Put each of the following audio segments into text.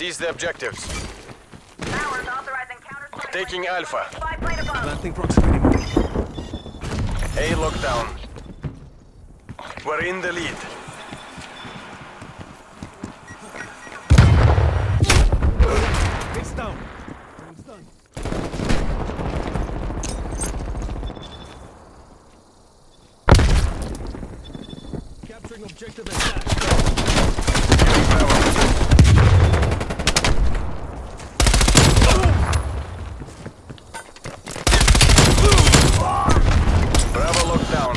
Seize the objectives. Powers authorizing counter Taking Alpha. Spy plane above. Planting proximity. A lockdown. We're in the lead. Base down. Time's done. Capturing objective attack. Bravo lockdown.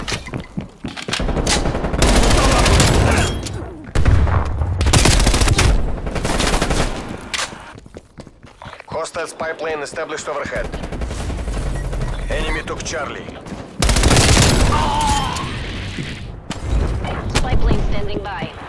Spy plane established overhead. Enemy took Charlie. Spy plane standing by.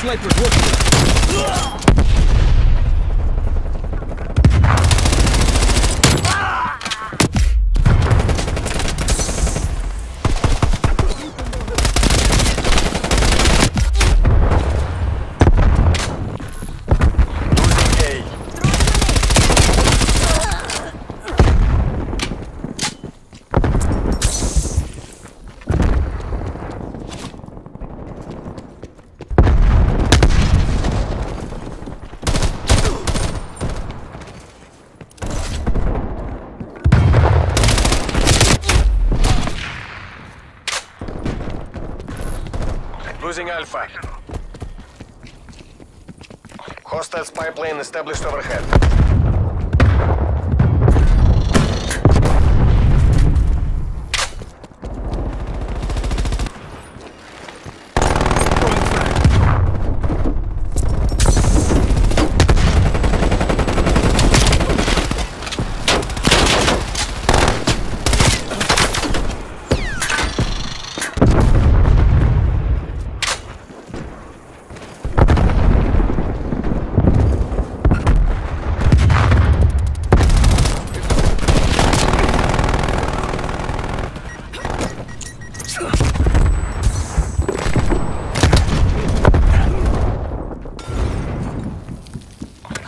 Snipers working. Losing A. Losing Alpha. Hostile spy plane established overhead.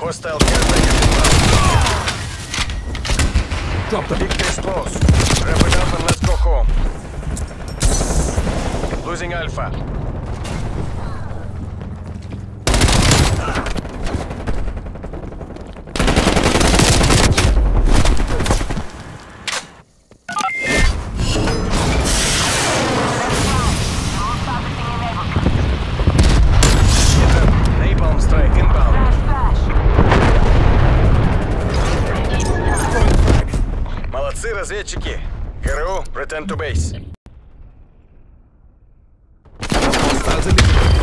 Hostile caretaker inbound. Drop them. Big days close. Wrap it up and let's go home. Losing Alpha. frag. Молодцы, разведчики. ГРУ, return to base. Hostiles in the